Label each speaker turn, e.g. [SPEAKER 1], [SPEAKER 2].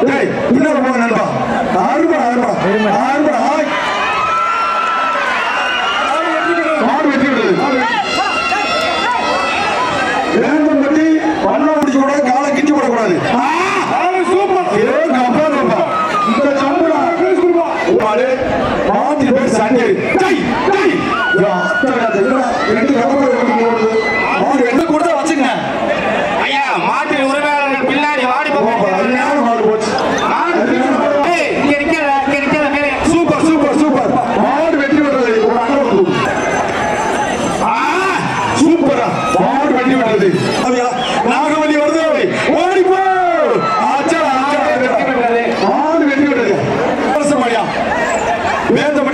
[SPEAKER 1] இன்னொரு போங்க நண்பா. ஆறுபா ஆறுபா ஆறுபா ஆறு வெற்றி விடுது வேந்தம் பண்ணி பண்ண முடிச்சு கூட காலை கிட்டி போடக்கூடாது. மாத்திரி பேர் சண்டை. Vendo a